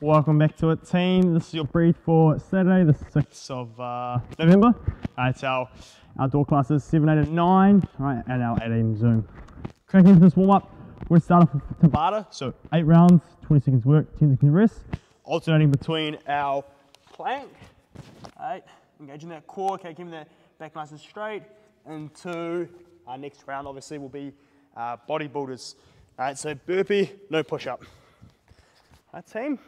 Welcome back to it, team. This is your brief for Saturday, the 6th of uh, November. Uh, it's our outdoor classes 7, 8, and 9, right, and our 8 a.m. Zoom. Cracking into this warm up, we're going to start off with Tabata. So, 8 rounds, 20 seconds work, 10 seconds rest, alternating between our plank, right, engaging that core, okay, keeping that back nice and straight, into our next round, obviously, will be uh, bodybuilders. All right, so burpee, no push up. Right, team.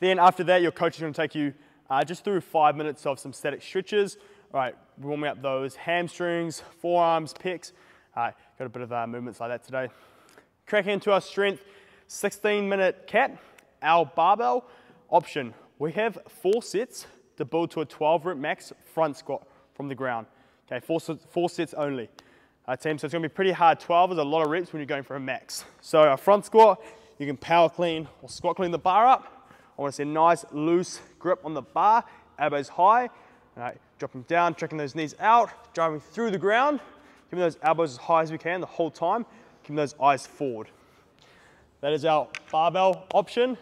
Then after that, your coach is going to take you uh, just through five minutes of some static stretches. All right, warming up those hamstrings, forearms, pecs. All right, got a bit of uh, movements like that today. Cracking into our strength, 16 minute cap, our barbell option. We have four sets to build to a 12 rep max front squat from the ground. Okay, four, four sets only. Uh, team, so it's gonna be pretty hard. 12 is a lot of reps when you're going for a max. So a front squat, you can power clean or squat clean the bar up, I want to see a nice loose grip on the bar, elbows high, right, dropping down, checking those knees out, driving through the ground, keeping those elbows as high as we can the whole time, keeping those eyes forward. That is our barbell option.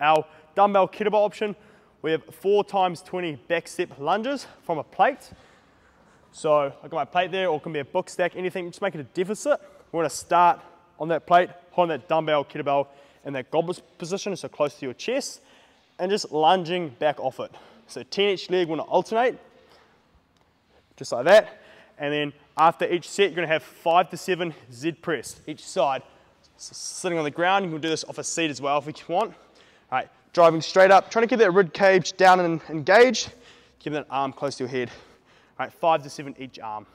Our dumbbell kettlebell option, we have four times 20 back step lunges from a plate. So I got my plate there, or it can be a book stack, anything, just make it a deficit. We're gonna start on that plate, holding that dumbbell kettlebell in that goblet position, so close to your chest and just lunging back off it. So 10 each leg, we're gonna alternate, just like that. And then after each set, you're gonna have five to seven Z press each side. So sitting on the ground, you can do this off a seat as well if you want. All right, driving straight up, trying to keep that rib cage down and engaged, keeping that arm close to your head. All right, five to seven each arm.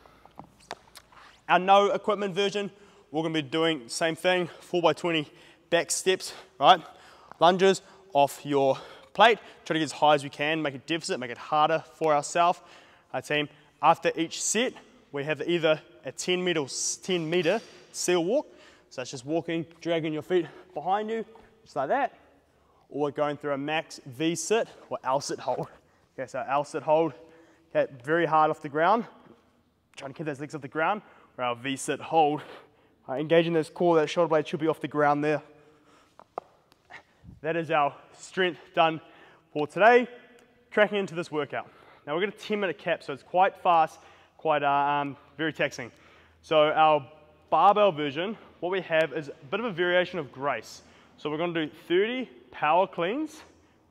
Our no equipment version, we're gonna be doing same thing, four by 20 back steps, right? Lunges off your plate, try to get as high as we can, make it deficit, make it harder for ourselves. Our team, after each set, we have either a 10 meter, 10 meter seal walk, so that's just walking, dragging your feet behind you, just like that, or we're going through a max V sit or L sit hold. Okay, so L sit hold, okay, very hard off the ground, trying to keep those legs off the ground, or our V sit hold, right, engaging this core, that shoulder blade should be off the ground there. That is our strength done for today. Tracking into this workout. Now we're going to 10 minute cap, so it's quite fast, quite uh, um, very taxing. So our barbell version, what we have is a bit of a variation of grace. So we're going to do 30 power cleans,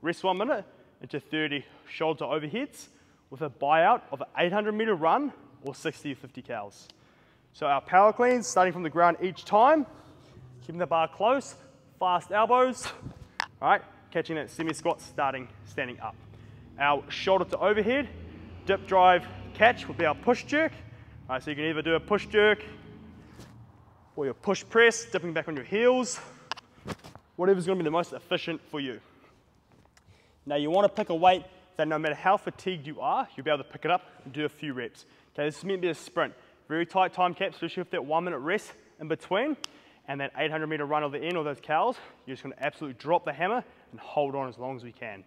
rest one minute, into 30 shoulder overheads with a buyout of an 800 meter run or 60 or 50 cals. So our power cleans, starting from the ground each time, keeping the bar close, fast elbows, all right, catching that semi-squat, starting, standing up. Our shoulder to overhead, dip drive catch would be our push jerk. All right, so you can either do a push jerk or your push press, dipping back on your heels, whatever's gonna be the most efficient for you. Now you wanna pick a weight that no matter how fatigued you are, you'll be able to pick it up and do a few reps. Okay, this is meant to be a sprint. Very tight time cap, especially with that one minute rest in between and that 800 meter run of the end or those cals, you're just gonna absolutely drop the hammer and hold on as long as we can.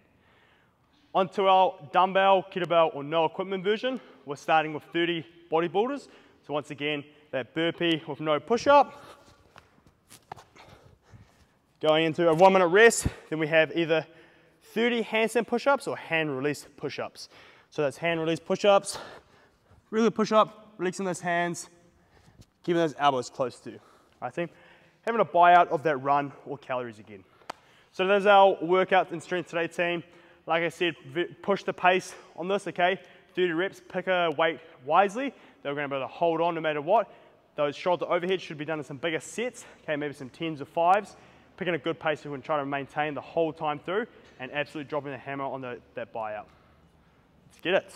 Onto our dumbbell, kettlebell, or no equipment version, we're starting with 30 bodybuilders. So once again, that burpee with no push-up. Going into a one minute rest, then we have either 30 handstand push-ups or hand release push-ups. So that's hand release push-ups, really push up, releasing those hands, keeping those elbows close to. I think having a buyout of that run or calories again. So there's our workout and strength today team. Like I said, push the pace on this, okay? 30 reps, pick a weight wisely. They're gonna be able to hold on no matter what. Those shoulder overheads should be done in some bigger sets, okay? Maybe some tens or fives. Picking a good pace so we can try to maintain the whole time through and absolutely dropping the hammer on the, that buyout. Let's get it.